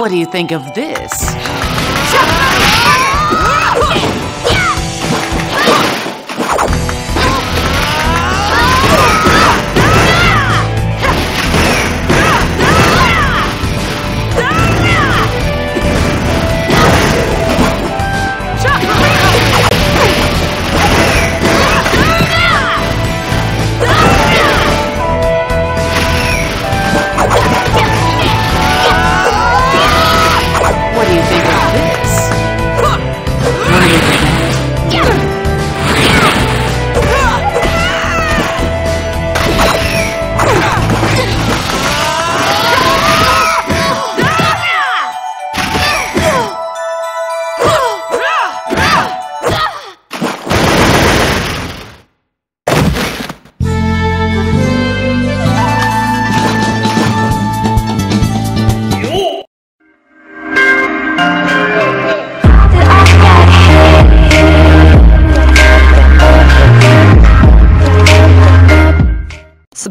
What do you think of this?